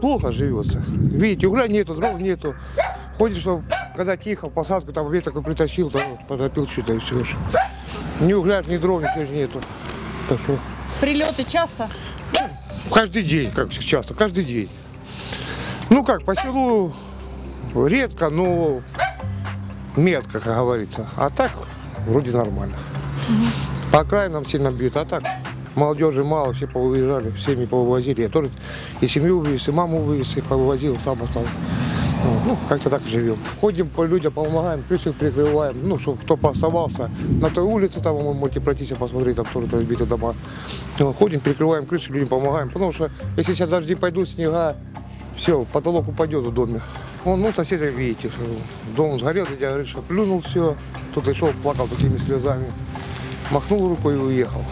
плохо живется. Видите, угля нету, дров нету. Ходишь, когда тихо, в посадку, там ветер такой притащил, там потопил что-то и все. Ни угля, ни дров, ничего же нету. Так что Прильоти часто? каждый день, как часто, каждый день. Ну как, по селу редко, но метко, как говорится. А так вроде нормально. По окраинам сильно бьют, а так молодежи мало, все повыезжали, всеми повывозили. Я тоже и семью вывез, и маму вывез, и повывозил, сам остался. Ну, ну, как-то так живем. Ходим по людям, помогаем, крыши прикрываем, ну, чтобы кто пооставался. На той улице там вы можете пройтись, посмотреть, там тоже разбиты дома. Ну, ходим, прикрываем крыши, людям помогаем. Потому что если сейчас дожди пойдут, снега, все, потолок упадет в доме. Вон, ну, соседи видите, дом сгорел, дядя Гриша плюнул все. И шел, плакал такими слезами. Махнул рукой и уехал.